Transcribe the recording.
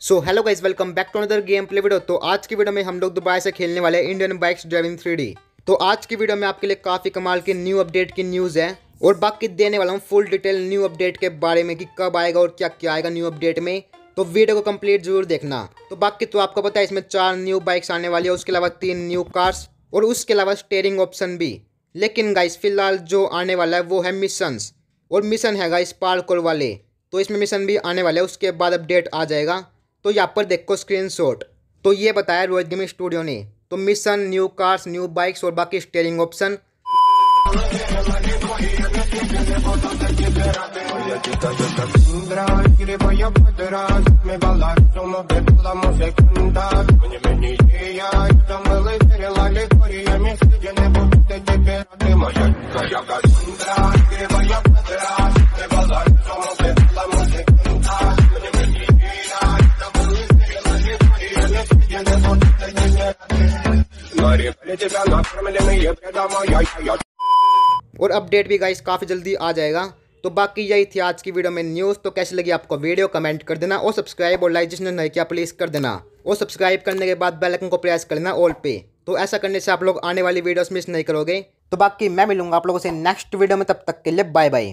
So hello guys welcome back to another game play video तो आज की video में हम लोग दोबारा से खेलने वाले इंडियन बाइक्स ड्राइविंग थ्री तो आज की वीडियो में आपके लिए काफ़ी कमाल की न्यू अपडेट की न्यूज़ है और बाकी देने वाला हूँ फुल डिटेल न्यू अपडेट के बारे में कि कब आएगा और क्या क्या आएगा न्यू अपडेट में। तो वीडियो को कंप्लीट ज़रूर देखना। तो बाकी तो आपको पता है इसमें चार न्यू बाइक्स आने वाली है, उसके अलावा तीन न्यू कार्स और उसके अलावा स्टेयरिंग ऑप्शन भी। लेकिन गाइस फ़िलहाल जो आने वाला है वो है मिशंस और मिशन है गाइस पार्कोर वाले। तो इसमें मिशन भी आने वाले हैं, उसके बाद अपडेट आ जाएगा। तो यहाँ पर देखो स्क्रीन तो ये बताया रोहित गेमिंग स्टूडियो ने। तो mission new cars new bikes और बाकी स्टेयरिंग ऑप्शन Я और अपडेट भी गाइस काफ़ी जल्दी आ जाएगा। तो बाकी यही थी आज की वीडियो में न्यूज़ तो कैसी लगी आपको वीडियो कमेंट कर देना और सब्सक्राइब और लाइक जिसने नहीं किया प्लीज़ कर देना। और सब्सक्राइब करने के बाद बेल आइकन को प्रेस कर लेना ऑल पे। तो ऐसा करने से आप लोग आने वाली वीडियोस मिस नहीं करोगे। तो बाकी मैं मिलूँगा आप लोगों से नेक्स्ट वीडियो में। तब तक के लिए बाय बाय